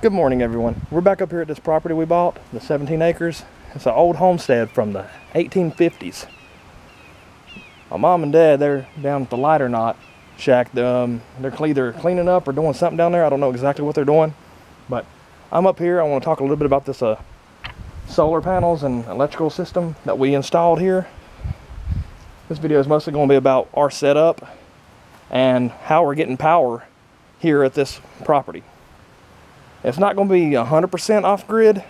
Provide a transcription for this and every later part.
Good morning everyone. We're back up here at this property we bought, the 17 acres. It's an old homestead from the 1850s. My mom and dad, they're down at the lighter knot shack. Um, they're either cleaning up or doing something down there. I don't know exactly what they're doing. But I'm up here. I want to talk a little bit about this uh, solar panels and electrical system that we installed here. This video is mostly going to be about our setup and how we're getting power here at this property. It's not going to be 100% off grid.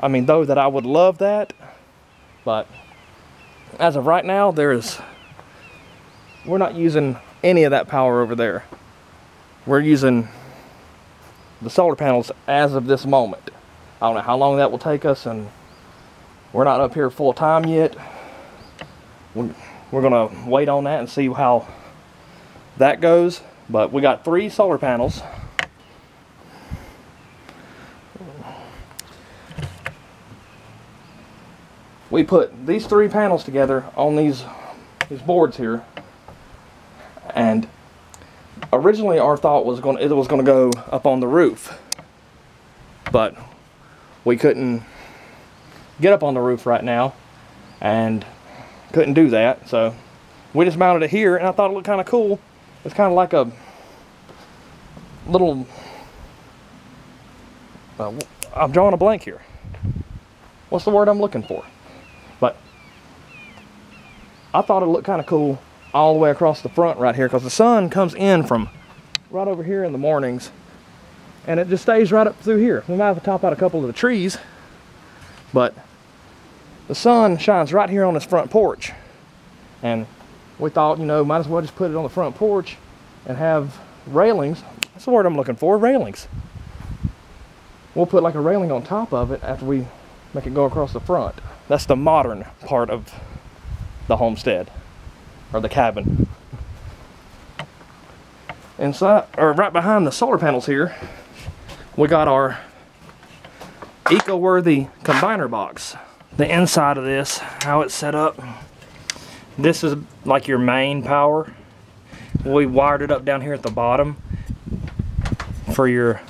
I mean, though that I would love that, but as of right now, there is, we're not using any of that power over there. We're using the solar panels as of this moment. I don't know how long that will take us and we're not up here full time yet. We're, we're gonna wait on that and see how that goes. But we got three solar panels we put these three panels together on these these boards here. And originally our thought was going it was going to go up on the roof. But we couldn't get up on the roof right now and couldn't do that. So we just mounted it here and I thought it looked kind of cool. It's kind of like a little uh, I'm drawing a blank here. What's the word I'm looking for I thought it looked kind of cool all the way across the front right here because the sun comes in from right over here in the mornings and it just stays right up through here. We might have to top out a couple of the trees, but the sun shines right here on this front porch. And we thought, you know, might as well just put it on the front porch and have railings. That's the word I'm looking for, railings. We'll put like a railing on top of it after we make it go across the front. That's the modern part of the homestead or the cabin. Inside or right behind the solar panels here, we got our eco-worthy combiner box. The inside of this, how it's set up, this is like your main power. We wired it up down here at the bottom for your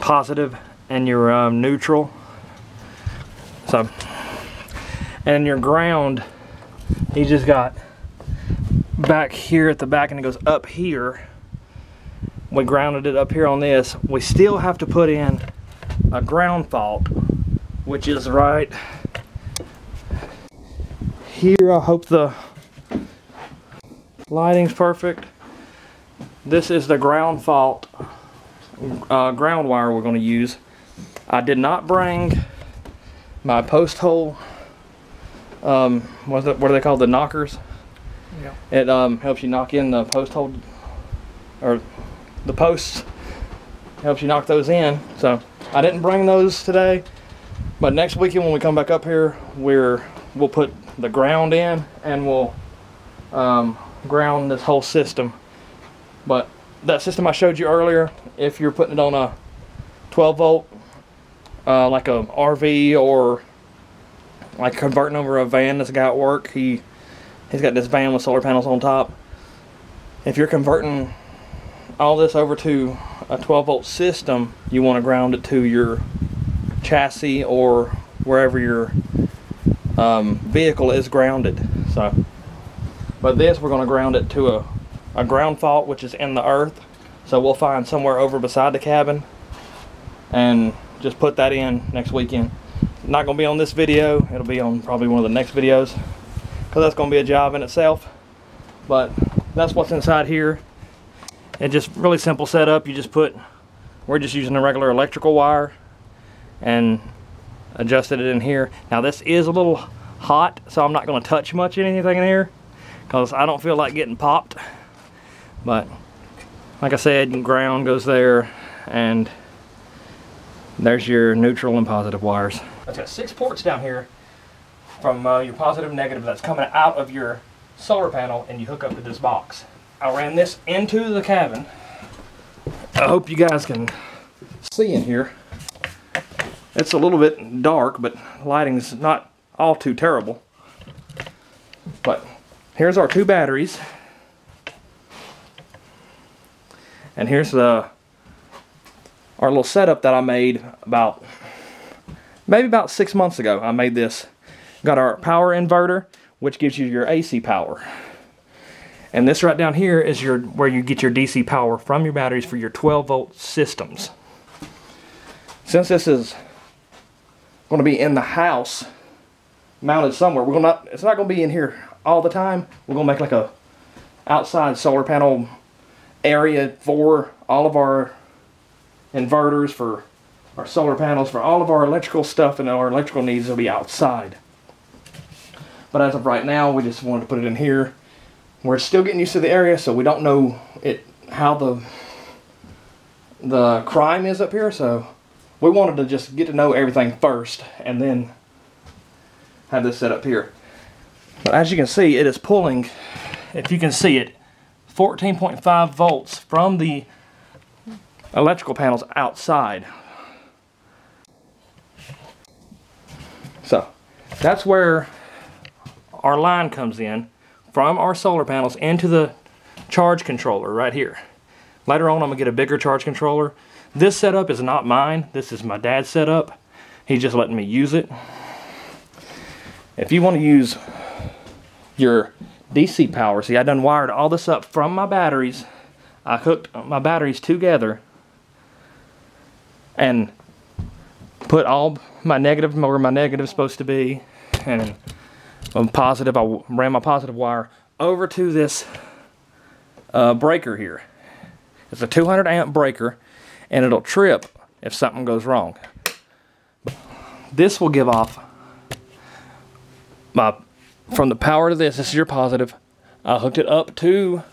positive and your um, neutral. So and your ground you just got back here at the back and it goes up here. We grounded it up here on this. We still have to put in a ground fault which is right here. I hope the lighting's perfect. This is the ground fault uh, ground wire we're going to use. I did not bring my post hole um, what's it, what are they called? The knockers. Yeah. It um, helps you knock in the post hold, or the posts. Helps you knock those in. So I didn't bring those today, but next weekend when we come back up here, we're we'll put the ground in and we'll um, ground this whole system. But that system I showed you earlier, if you're putting it on a 12 volt, uh, like a RV or like converting over a van that's got work. He he's got this van with solar panels on top. If you're converting all this over to a 12 volt system, you want to ground it to your chassis or wherever your um, vehicle is grounded. So, but this we're going to ground it to a, a ground fault which is in the earth. So we'll find somewhere over beside the cabin and just put that in next weekend not going to be on this video. It'll be on probably one of the next videos because that's going to be a job in itself. But that's what's inside here. It's just really simple setup. You just put, we're just using a regular electrical wire and adjusted it in here. Now this is a little hot, so I'm not going to touch much anything in here because I don't feel like getting popped. But like I said, ground goes there and there's your neutral and positive wires. It's got six ports down here from uh, your positive negative that's coming out of your solar panel and you hook up to this box. I ran this into the cabin. I hope you guys can see in here. It's a little bit dark, but lighting's not all too terrible. But here's our two batteries. And here's the our little setup that I made about maybe about six months ago. I made this. Got our power inverter, which gives you your AC power. And this right down here is your where you get your DC power from your batteries for your 12 volt systems. Since this is going to be in the house, mounted somewhere, we're gonna it's not going to be in here all the time. We're going to make like a outside solar panel area for all of our inverters, for our solar panels, for all of our electrical stuff and our electrical needs will be outside. But as of right now, we just wanted to put it in here. We're still getting used to the area, so we don't know it how the the crime is up here, so we wanted to just get to know everything first and then have this set up here. But as you can see, it is pulling, if you can see it, 14.5 volts from the electrical panels outside. So that's where our line comes in from our solar panels into the charge controller right here. Later on I'm gonna get a bigger charge controller. This setup is not mine. This is my dad's setup. He's just letting me use it. If you want to use your DC power, see I done wired all this up from my batteries. I hooked my batteries together and put all my negative where my negative is supposed to be and I'm positive I ran my positive wire over to this uh, breaker here. It's a 200 amp breaker and it'll trip if something goes wrong. This will give off my from the power to this this is your positive. I hooked it up to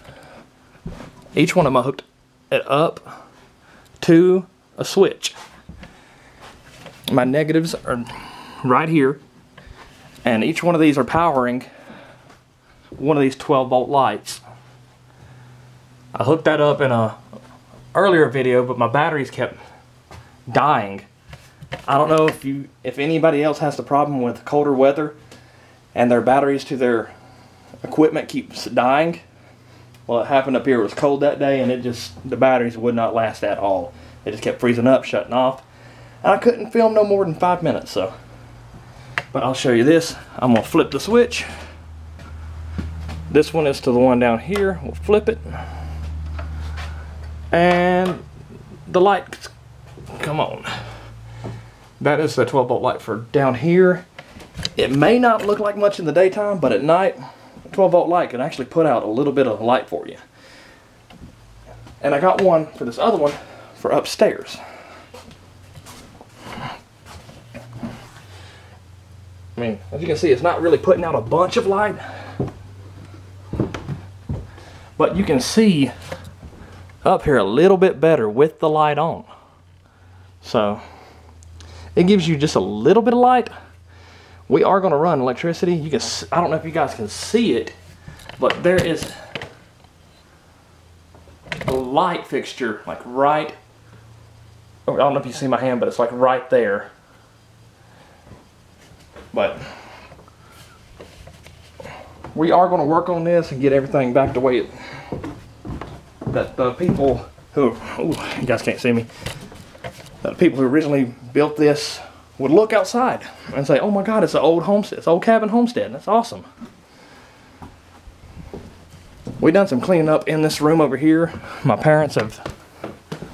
each one of them I hooked it up to a switch my negatives are right here. And each one of these are powering one of these 12 volt lights. I hooked that up in a earlier video but my batteries kept dying. I don't know if you if anybody else has the problem with colder weather and their batteries to their equipment keeps dying. Well it happened up here. It was cold that day and it just the batteries would not last at all. It just kept freezing up shutting off and I couldn't film no more than five minutes so. But I'll show you this. I'm gonna flip the switch. This one is to the one down here. We'll flip it. And the light come on. That is the 12 volt light for down here. It may not look like much in the daytime but at night 12 volt light can actually put out a little bit of light for you. And I got one for this other one for upstairs I mean, as you can see, it's not really putting out a bunch of light. But you can see up here a little bit better with the light on. So, it gives you just a little bit of light. We are going to run electricity. You can, I don't know if you guys can see it, but there is a light fixture like right, I don't know if you see my hand, but it's like right there but we are going to work on this and get everything back the way it, that the people who, ooh, you guys can't see me, the people who originally built this would look outside and say, oh my God, it's an old homestead, it's an old cabin homestead. That's awesome. We done some cleaning up in this room over here. My parents have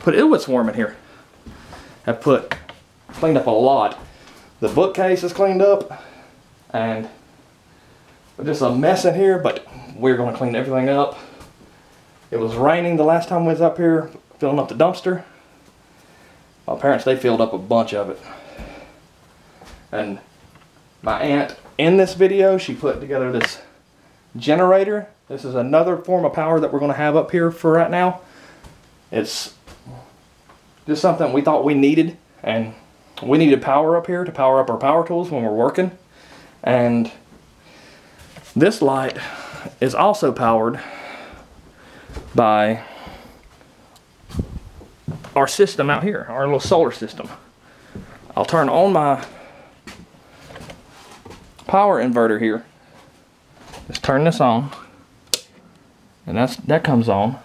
put, it was warm in here. Have put, cleaned up a lot. The bookcase is cleaned up and just a mess in here, but we're gonna clean everything up. It was raining the last time we was up here, filling up the dumpster. My parents, they filled up a bunch of it. And my aunt, in this video, she put together this generator. This is another form of power that we're gonna have up here for right now. It's just something we thought we needed and we needed power up here to power up our power tools when we're working. And this light is also powered by our system out here, our little solar system. I'll turn on my power inverter here. Let's turn this on. And that's that comes on.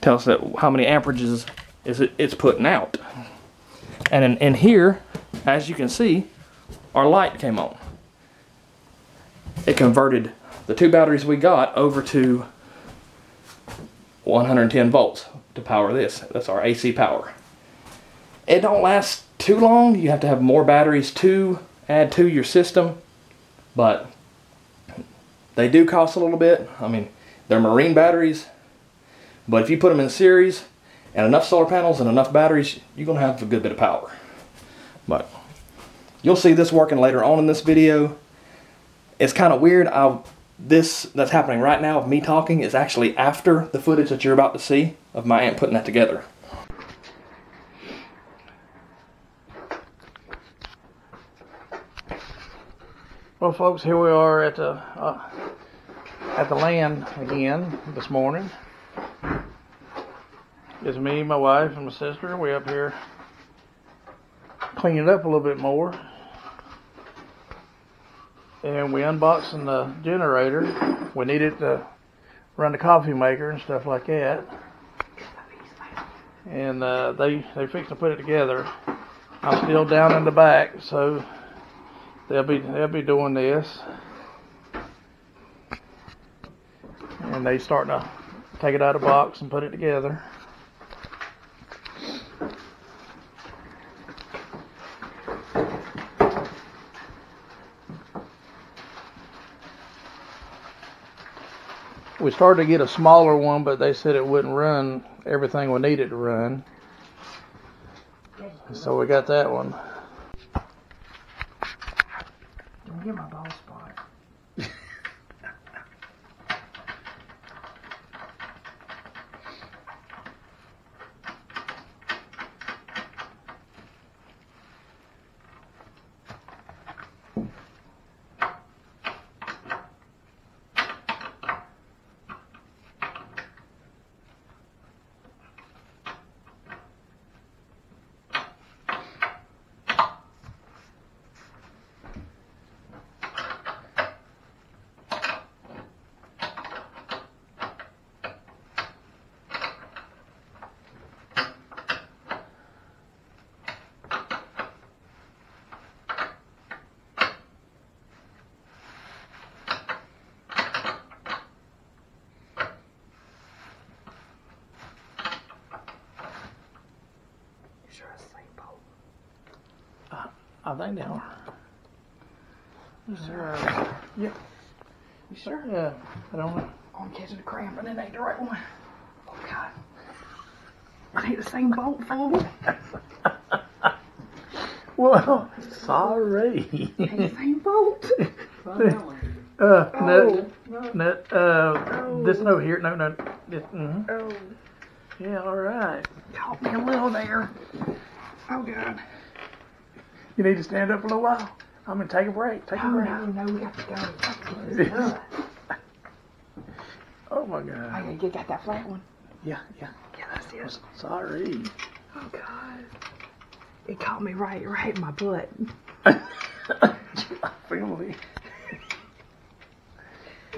Tells us that how many amperages is it, it's putting out. And in, in here, as you can see, our light came on. It converted the two batteries we got over to 110 volts to power this. That's our AC power. It don't last too long. You have to have more batteries to add to your system, but they do cost a little bit. I mean, they're marine batteries, but if you put them in series and enough solar panels and enough batteries, you're gonna have a good bit of power. But you'll see this working later on in this video. It's kind of weird. i this that's happening right now of me talking is actually after the footage that you're about to see of my aunt putting that together. Well, folks, here we are at the uh, at the land again this morning. It's me, my wife, and my sister. We up here cleaning it up a little bit more, and we unboxing the generator. We need it to run the coffee maker and stuff like that. And uh, they they fixed to put it together. I'm still down in the back, so they'll be they'll be doing this, and they starting to take it out of the box and put it together. We started to get a smaller one, but they said it wouldn't run everything we needed to run. So we got that one. Don't get my ball spot. You sure it's the same bolt? I think they are. Sure. Yeah. You sure? Yeah. I don't know. Oh, I'm catching a cramp and it ain't the right one. Oh God. I ain't the same bolt, fool. Well, sorry. The same bolt. Uh, Oh, no, no, uh, this over here, no, no, this, mhm. oh. yeah, all right. Caught me a little there. Oh God. You need to stand up for a little while. I'm gonna take a break. Take a Oh break. no, no, we got to go. Oh my God. I gotta get got that flat one. Yeah, yeah. Yeah, that's it. Sorry. Oh God. It caught me right, right in my butt. Family.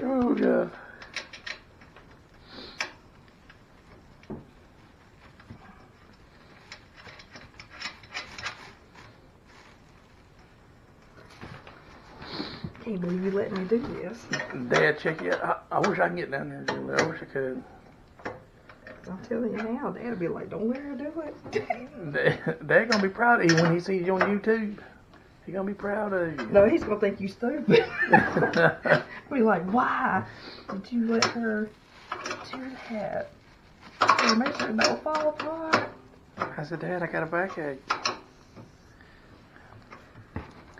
Oh God. Can't believe you let me do this. Dad, check it. I, I wish I could get down there, Julie. I wish I could. I'm telling you now, Dad'll be like, "Don't let her do it." Dad, Dad gonna be proud of you when he sees you on YouTube. He gonna be proud of you. no, he's gonna think you stupid. be like, "Why did you let her do that? It makes her no fall apart." I said, Dad, I got a backache.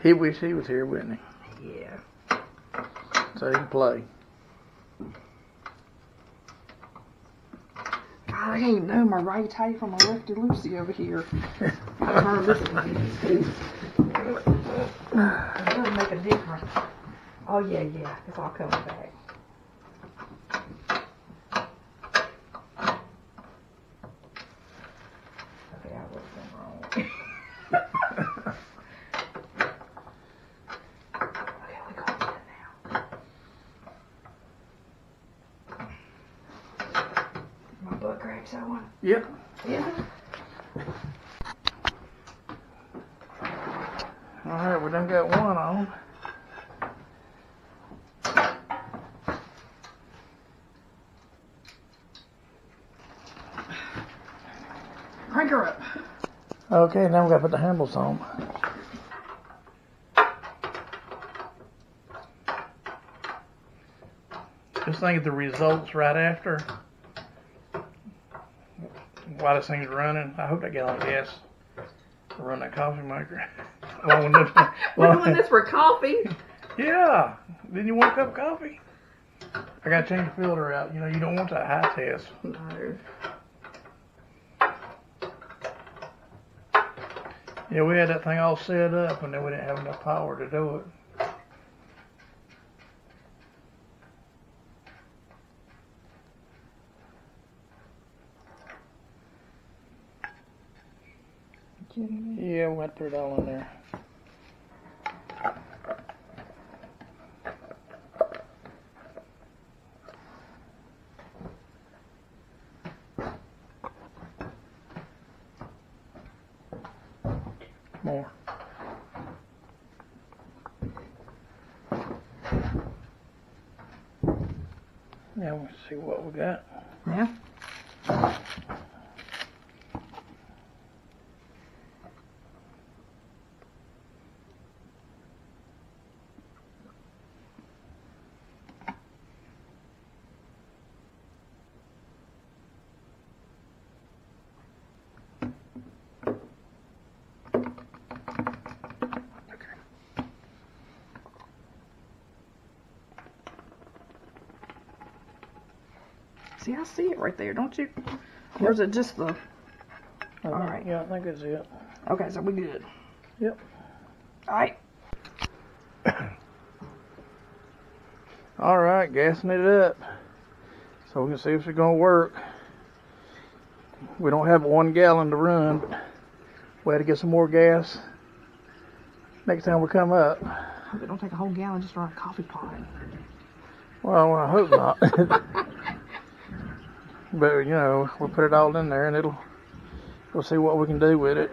He wish he was here, wouldn't Yeah. So he can play. God, I ain't know my right tay from my lefty loosey over here. I heard this one. It doesn't make a difference. Oh yeah, yeah, it's all coming back. Yep. Yeah. All right, we done got one on. Crank her up. Okay, now we gotta put the handles on. Just think of the results right after. While this thing's running, I hope that gallon of gas to run that coffee maker. Along with this- We're doing this for coffee. Yeah. Didn't you want a cup of coffee? I gotta change the filter out. You know, you don't want that high test. No. Yeah, we had that thing all set up and then we didn't have enough power to do it. Yeah, we went through it all in there. More. Now let's see what we got. Yeah. See, I see it right there, don't you? Or is it just the? All right. Yeah, I think that's it. Okay, so we good. Yep. All right. All right, gassing it up. So we can see if it's gonna work. We don't have one gallon to run, but we had to get some more gas next time we come up. Hope it don't take a whole gallon just to run a coffee pot. Well, I hope not. but you know, we'll put it all in there and it'll we'll see what we can do with it.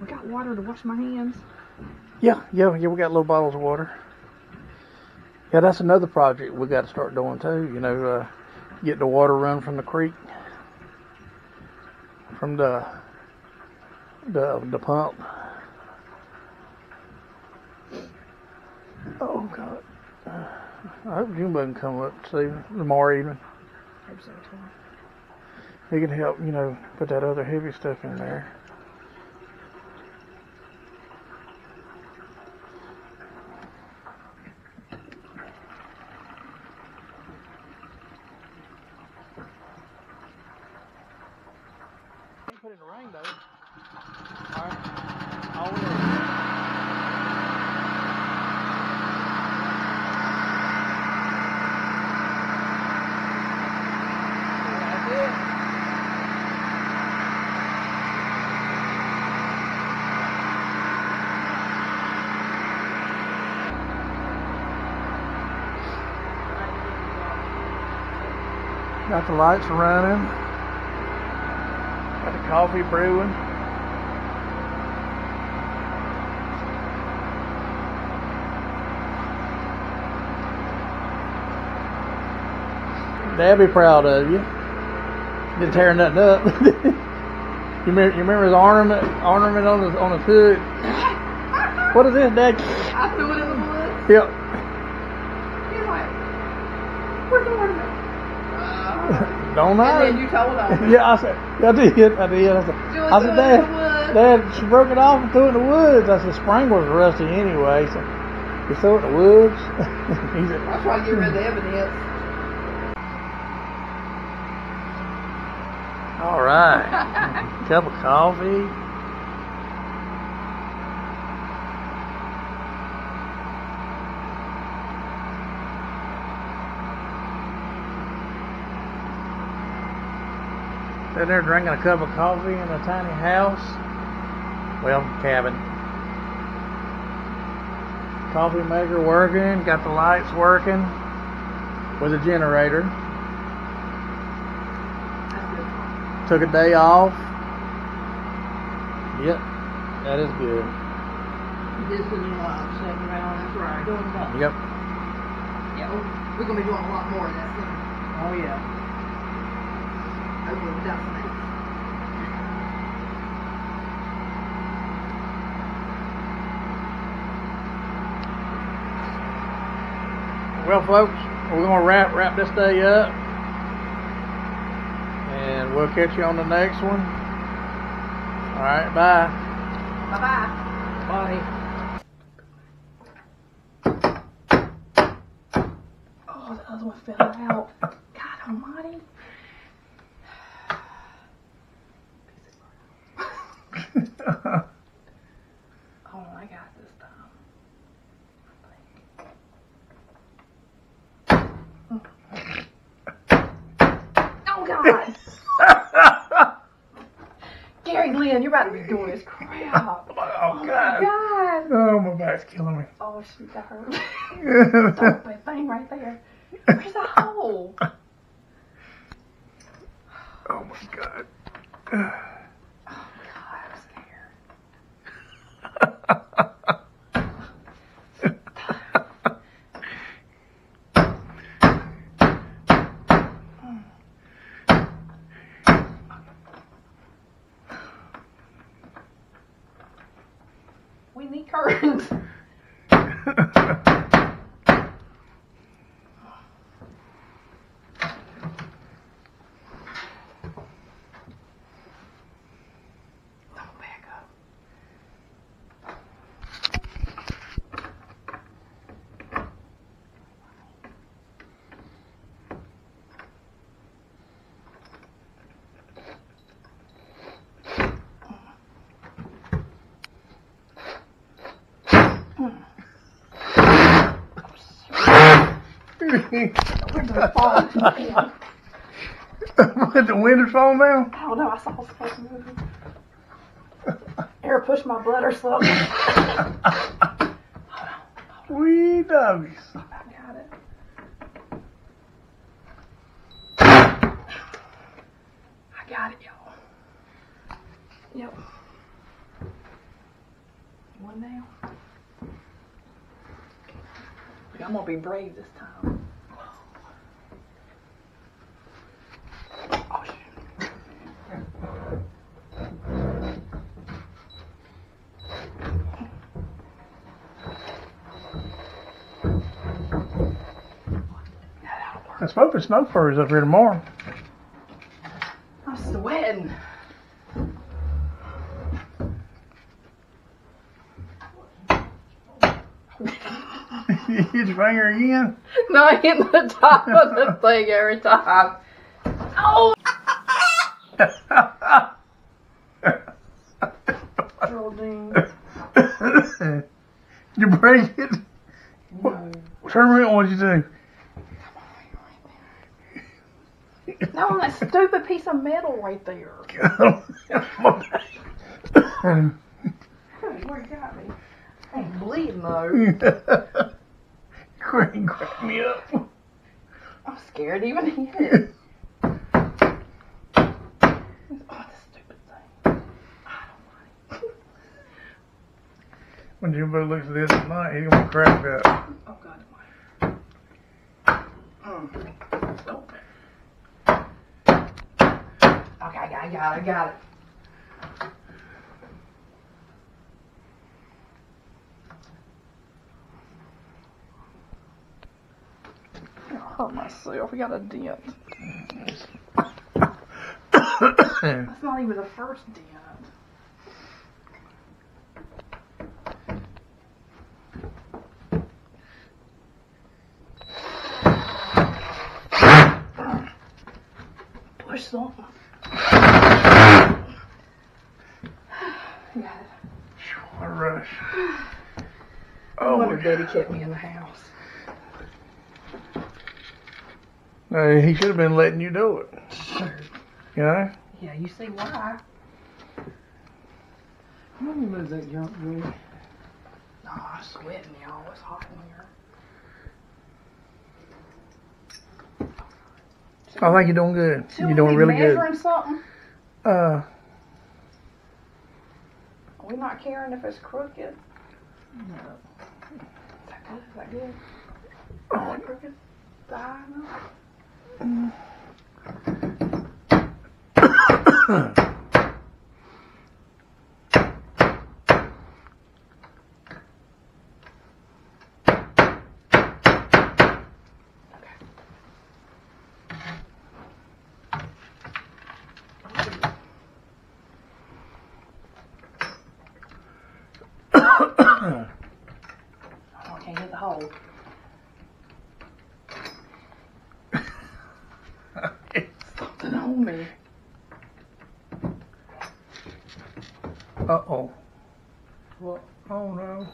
We got water to wash my hands. Yeah, yeah, yeah. We got little bottles of water. Yeah, that's another project we got to start doing too. You know, uh, get the water run from the creek, from the the the pump. Oh God! Uh, I hope June doesn't come up see tomorrow evening. Hope so too. He can help, you know, put that other heavy stuff in there. Put it in the rain though. Alright. All in. That's it. Got the lights running. Got the coffee brewing. Dad be proud of you. Didn't tear nothing up. you remember, you remember his ornament, ornament on his on his hood? What is this, Dad? I threw it in the woods. Yep. He's like, where's the ornament? Uh, Don't know. and then you told on me. Yeah, I said, I did, I did. I said, I said, Dad. Dad, she broke it off and threw it in the woods. I said, spring was rusty anyway, so you threw it in the woods. he said, I was trying to get rid of the evidence. all right, cup of coffee. Sitting there drinking a cup of coffee in a tiny house. Well, cabin. Coffee maker working, got the lights working with a generator. Took a day off. Yep, that is good. This is uh, second round. That's right. Doing that. Yep. Yeah, we're, we're gonna be doing a lot more of that soon. Oh yeah. Hopefully without snakes. Well, folks, we're gonna wrap wrap this day up, and we'll catch you on the next one. All right, bye. Bye bye. Bye. Oh, the other one fell out. God almighty. Oh, I got this time. Oh, God. Glenn, you're about to be doing this crap. oh Oh, my God. Oh, my back's killing me. Oh, shoot, that hurt. Oh, Stop that thing right there. Where's the hole? oh my god. Oh, Windows falling. What, the wind is falling down? don't know. I saw something moving. Air pushed my blood or something. Wee doggies. I got it. I got it, y'all. Yep. One now. I'm gonna be brave this time. It's supposed to be snow furs up here tomorrow. I'm sweating. you hit your finger again? No, I hit the top of the thing every time. Oh! Geraldine. you break it? No. Turn around, what'd you do? No, on that stupid piece of metal right there. Where you got me? I ain't bleeding though. Craig cracked me up. I'm scared even it. Oh, this stupid thing. I don't like it. When Jimbo looks at this at night, he's gonna crack up. Oh god, Mm. Stop it. Okay, I got it, I got it, I got it. I hurt myself. I got a dent. That's not even the first dent. Push something. got it. what a rush. I Oh, wonder if Daddy kept me in the house. no, he should have been letting you do it. Sure. You know? Yeah, you see why. Let me move that junk, really. No, I'm sweating, y'all. It's hot in here. I think you're doing good. Should You're doing we really good. measuring something? Uh, Are we not caring if it's crooked? No. Is that good? Is that good? oh, Is that eye enough? Oh, I can't get the hole. Something on me. Uh oh. Well, oh no.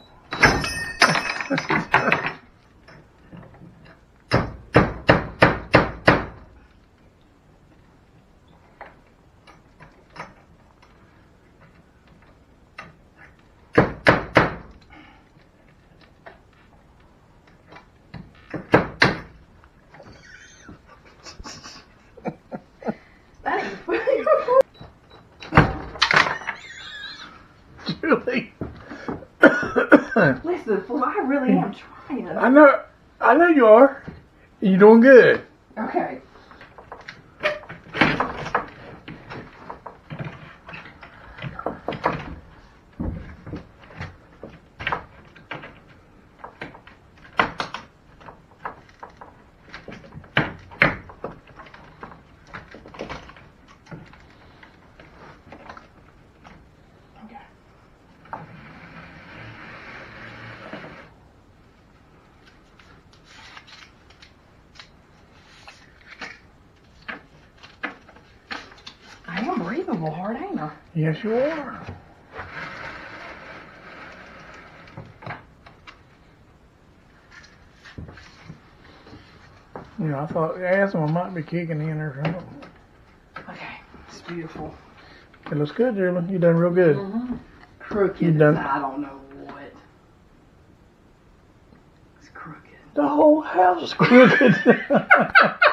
That ain't funny. Julie. Listen, fool, I really hmm. am trying. I know, I know you are. You're doing good. Okay. Okay. I am breathable hard, ain't I? Yes, you are. You know, I thought asthma might be kicking in or something. Okay, it's beautiful. It looks good, Julie. You done real good. Mhm. Crooked. You done- I don't know what. It's crooked. The whole house is crooked.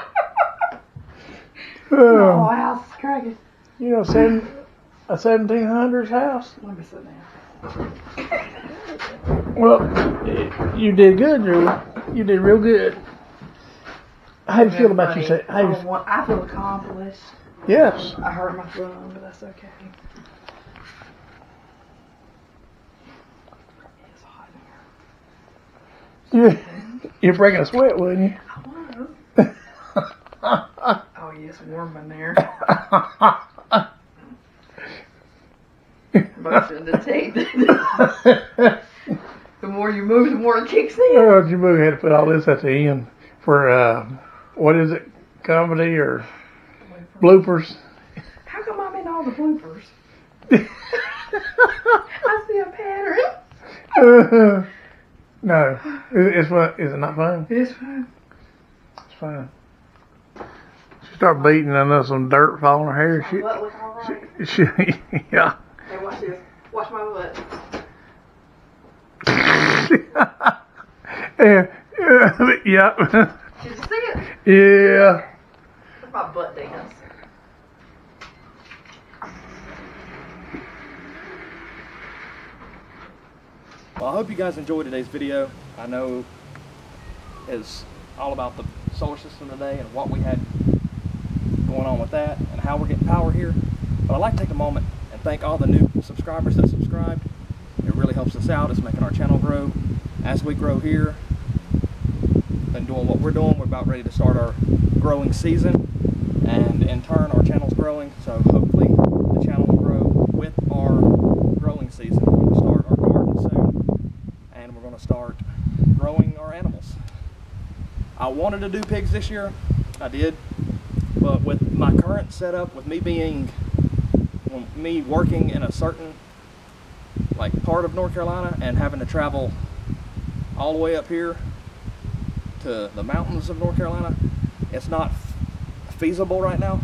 Oh, oh, house is crooked. you know, seven, a 1700s house. Let me sit down. Well, you did good, Julie. You did real good. How do you feel about you? How you, I, want- I feel accomplished. yes. I hurt my thumb, but that's okay. It's hot in here. You, you're breaking a sweat, wouldn't you? I was. Oh, yeah, it's warm in there. Motion detected. the more you move, the more it kicks in. Oh, Jamu had to put all this at the end for uh, what is it, comedy or bloopers? How come I'm in all the bloopers? I see a pattern. no, It- it's fun. Is it not fun? It's fine. It's fun. She start beating, I know some dirt falling on her hair. Butt look alright. She, she, yeah. Hey, watch this. Watch my butt. yeah, yeah, yeah, Did you see it? Yeah. That's my butt dance. Well, I hope you guys enjoyed today's video. I know it's all about the solar system today and what we had going on with that and how we're getting power here. But I'd like to take a moment and thank all the new subscribers that subscribed. It really helps us out. It's making our channel grow. As we grow here, been doing what we're doing. We're about ready to start our growing season. And in turn, our channel's growing. So hopefully the channel will grow with our growing season. We're going to start our garden soon. And we're going to start growing our animals. I wanted to do pigs this year. I did. But with my current setup, with me being, me working in a certain like part of North Carolina and having to travel all the way up here to the mountains of North Carolina, it's not feasible right now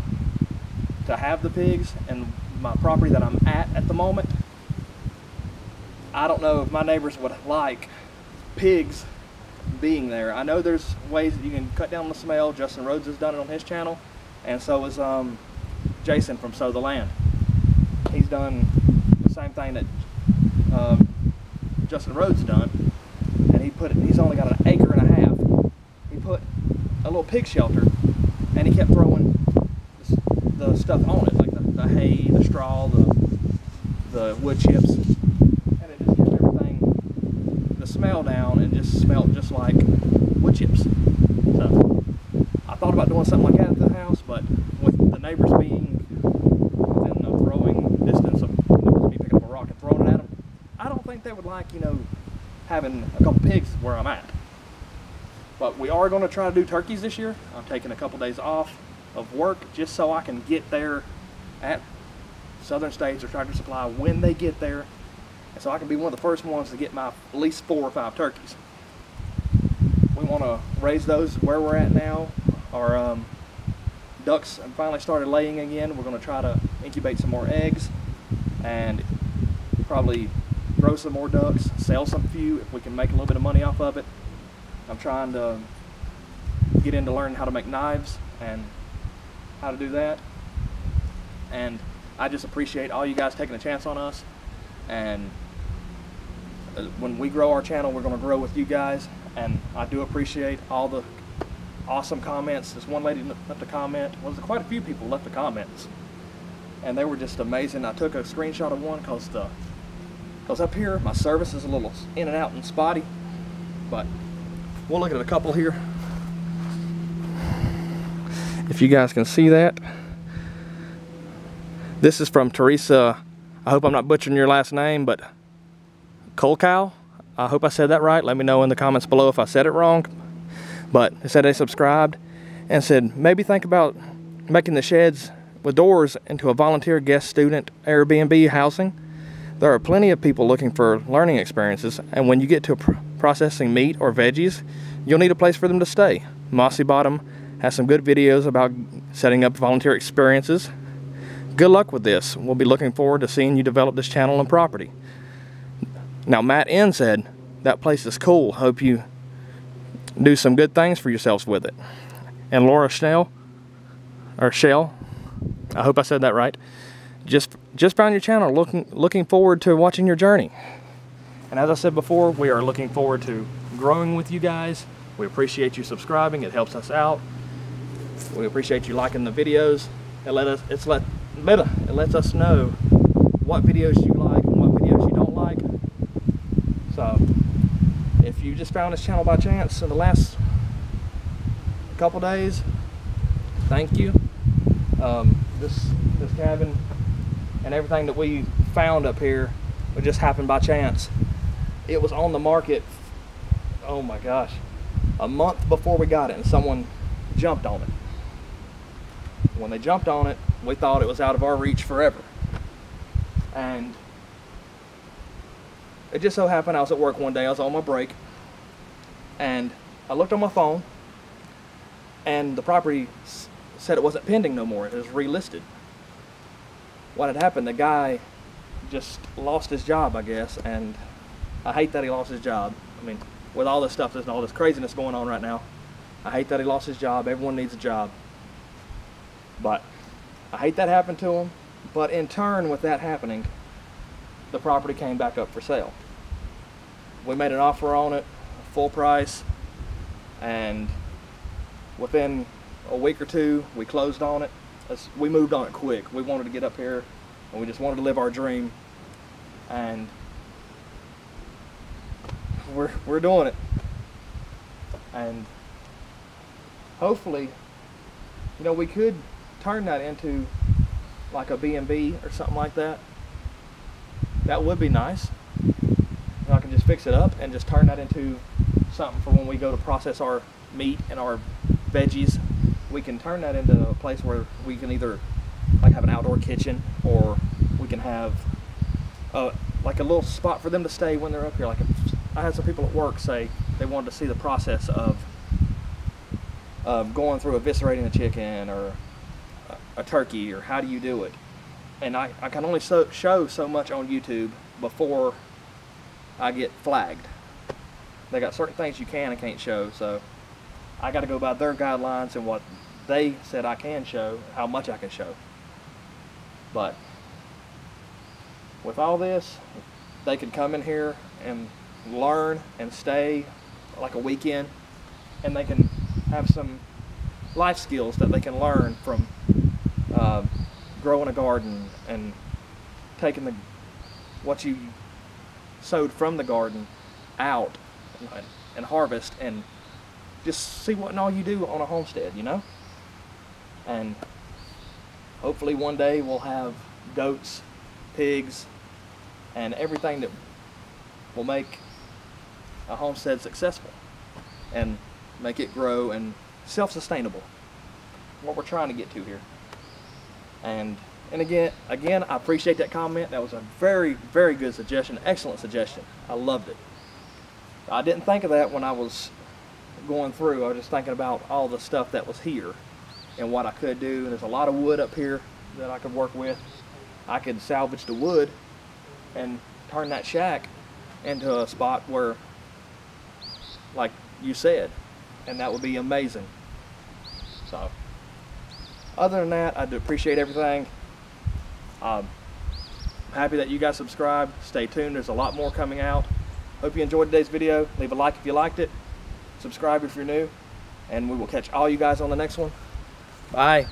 to have the pigs and my property that I'm at at the moment. I don't know if my neighbors would like pigs being there. I know there's ways that you can cut down the smell. Justin Rhodes has done it on his channel, and so is um, Jason from So the Land. he's done the same thing that um, Justin Rhodes done, and he put it, he's only got an acre and a half. Little pig shelter, and he kept throwing the, the stuff on it, like the, the hay, the straw, the the wood chips, and it just kept everything the smell down and just smelled just like wood chips. So I thought about doing something like that at the house, but with the neighbors being within a throwing distance of me picking up a rock and throwing it at them, I don't think they would like you know having a couple pigs where I'm at. But we are going to try to do turkeys this year. I'm taking a couple days off of work just so I can get there at Southern States or Tractor Supply when they get there, and so I can be one of the first ones to get my at least four or five turkeys. We want to raise those where we're at now. Our um, ducks have finally started laying again. We're going to try to incubate some more eggs and probably grow some more ducks, sell some few if we can make a little bit of money off of it. I'm trying to get into learning how to make knives and how to do that. And I just appreciate all you guys taking a chance on us. And uh, when we grow our channel, we're going to grow with you guys. And I do appreciate all the awesome comments. This one lady left a comment. Well, there's quite a few people left the comments, and they were just amazing. I took a screenshot of one because the because up here my service is a little in and out and spotty, but we'll look at a couple here. If you guys can see that. This is from Teresa. I hope I'm not butchering your last name, but Colcow. I hope I said that right. Let me know in the comments below if I said it wrong. But it said they subscribed and said maybe think about making the sheds with doors into a volunteer guest student Airbnb housing. There are plenty of people looking for learning experiences, and when you get to pr- processing meat or veggies, you'll need a place for them to stay. Mossy Bottom has some good videos about setting up volunteer experiences. Good luck with this. We'll be looking forward to seeing you develop this channel and property. Now, Matt N said, That place is cool. Hope you do some good things for yourselves with it. And Laura Schnell, or Shell, I hope I said that right. Just just found your channel. Looking looking forward to watching your journey. And as I said before, we are looking forward to growing with you guys. We appreciate you subscribing. It helps us out. We appreciate you liking the videos. It let us it's let it lets us know what videos you like and what videos you don't like. So if you just found this channel by chance in the last couple days, thank you. Um, this this cabin and everything that we found up here it just happened by chance. It was on the market. Oh my gosh, a month before we got it, and someone jumped on it. When they jumped on it, we thought it was out of our reach forever. And it just so happened I was at work one day, I was on my break, and I looked on my phone, and the property said it wasn't pending no more, it was relisted. What had happened, the guy just lost his job, I guess, and I hate that he lost his job. I mean, with all this stuff and all this craziness going on right now, I hate that he lost his job. Everyone needs a job. But I hate that happened to him. But in turn, with that happening, the property came back up for sale. We made an offer on it, full price, and within a week or two, we closed on it. We moved on it quick. We wanted to get up here, and we just wanted to live our dream. And we're we're doing it. And hopefully, you know, we could turn that into like a B&B or something like that. That would be nice. And I can just fix it up and just turn that into something for when we go to process our meat and our veggies. We can turn that into a place where we can either like have an outdoor kitchen or we can have uh, like a little spot for them to stay when they're up here. Like if I had some people at work say they wanted to see the process of of going through eviscerating a chicken or a, turkey or how do you do it. And I, I can only so, show so much on YouTube before I get flagged. They got certain things you can and can't show, so I got to go by their guidelines and what they said I can show, how much I can show. But with all this, they could come in here and learn and stay like a weekend, and they can have some life skills that they can learn from uh, growing a garden and taking the what you sowed from the garden out and, and harvest and just see what and all you do on a homestead, you know? And hopefully one day we'll have goats, pigs, and everything that will make a homestead successful and make it grow and self-sustainable. What we're trying to get to here. And and again, again, I appreciate that comment. That was a very, very good suggestion. Excellent suggestion. I loved it. I didn't think of that when I was going through. I was just thinking about all the stuff that was here and what I could do. There's a lot of wood up here that I could work with. I could salvage the wood and turn that shack into a spot where, like you said, and that would be amazing. So, other than that, I do appreciate everything. Um, I'm happy that you guys subscribe. Stay tuned. There's a lot more coming out. Hope you enjoyed today's video. Leave a like if you liked it. Subscribe if you're new. And we will catch all you guys on the next one. Bye.